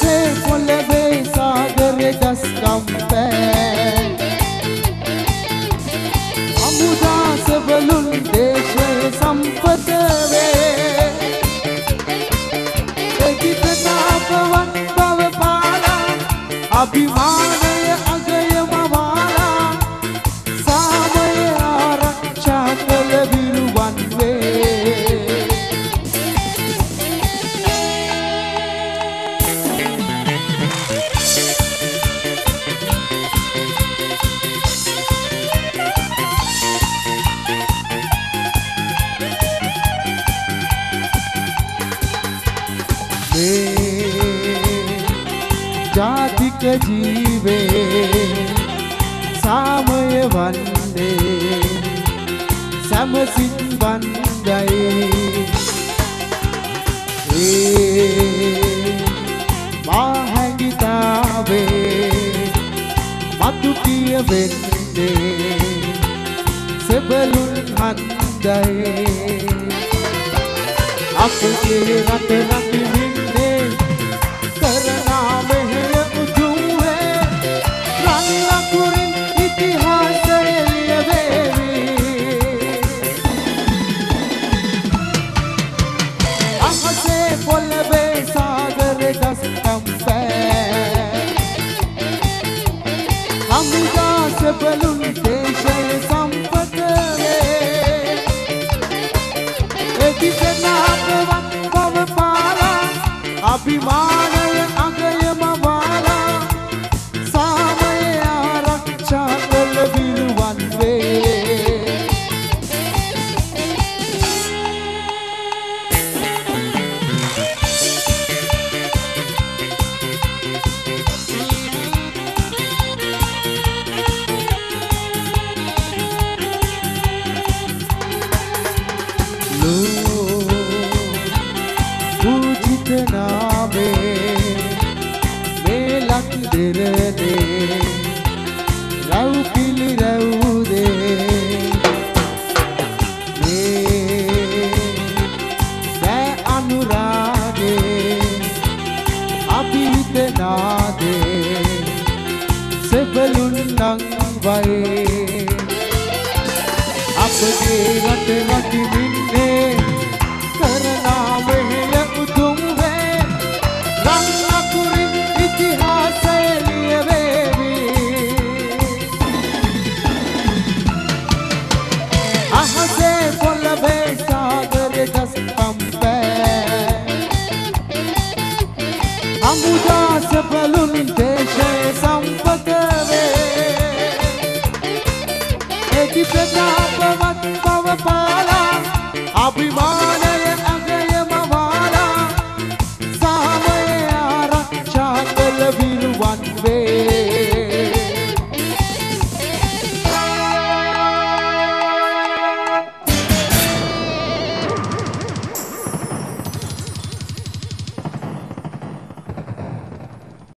से फुल बे सागर दस कम अमुदास बलुन देश संपद वे। अभिमान මේ ජාතික ජීවේ සාමය වන්නේ සැමසින් බන්දයි ඒ මාහැඟිතාවේ මතු කියවෙන්නේ සෙබළුන් හන්දයි. අපගේ රට සෙබළුන් දේශය සම්පත වේ එකිසනාපවත් බව පාලා අභිමානය පූජිත නාමේ මේ ලක් දෙරනේ රව් පිලි රවුදේ. මේ සෑ අනුරාගේ අභිහිත නාදේ සෙබළුන් නං වයේ. අපගේ රට රකිමින්නේ Abre mais.